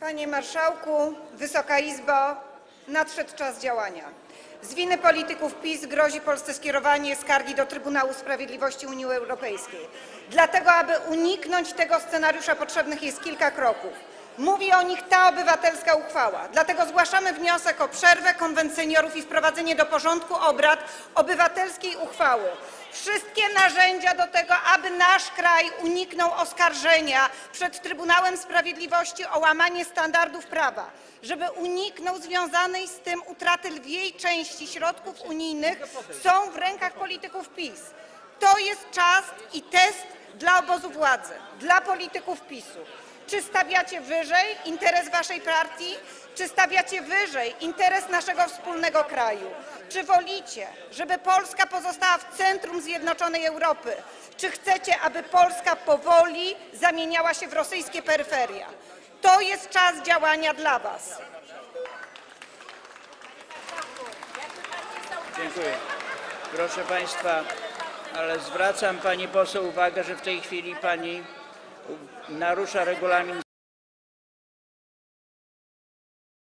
Panie Marszałku! Wysoka Izbo! Nadszedł czas działania. Z winy polityków PiS grozi Polsce skierowanie skargi do Trybunału Sprawiedliwości Unii Europejskiej. Dlatego, aby uniknąć tego scenariusza, potrzebnych jest kilka kroków. Mówi o nich ta obywatelska uchwała. Dlatego zgłaszamy wniosek o przerwę, konwent seniorów i wprowadzenie do porządku obrad obywatelskiej uchwały. Wszystkie narzędzia do tego, aby nasz kraj uniknął oskarżenia przed Trybunałem Sprawiedliwości o łamanie standardów prawa, żeby uniknął związanej z tym utraty lwiej części środków unijnych, są w rękach polityków PiS. To jest czas i test dla obozu władzy, dla polityków PiS-u. Czy stawiacie wyżej interes waszej partii, czy stawiacie wyżej interes naszego wspólnego kraju? Czy wolicie, żeby Polska pozostała w centrum zjednoczonej Europy? Czy chcecie, aby Polska powoli zamieniała się w rosyjskie peryferia? To jest czas działania dla was. Dziękuję. Proszę Państwa, ale zwracam Pani poseł uwagę, że w tej chwili Pani narusza regulamin